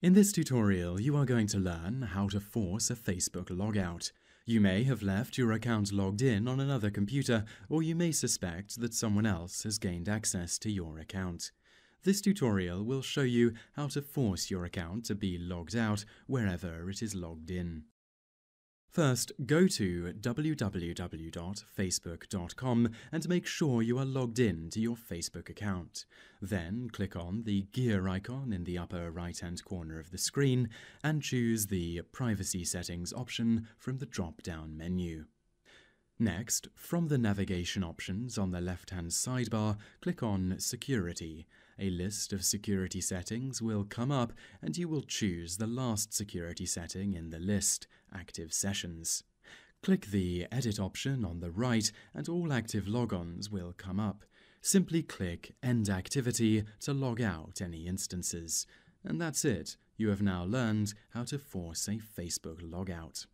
In this tutorial, you are going to learn how to force a Facebook logout. You may have left your account logged in on another computer, or you may suspect that someone else has gained access to your account. This tutorial will show you how to force your account to be logged out wherever it is logged in. First, go to www.facebook.com and make sure you are logged in to your Facebook account. Then click on the gear icon in the upper right hand corner of the screen and choose the Privacy Settings option from the drop down menu. Next, from the navigation options on the left-hand sidebar, click on Security. A list of security settings will come up and you will choose the last security setting in the list, Active Sessions. Click the Edit option on the right and all active logons will come up. Simply click End Activity to log out any instances. And that's it. You have now learned how to force a Facebook logout.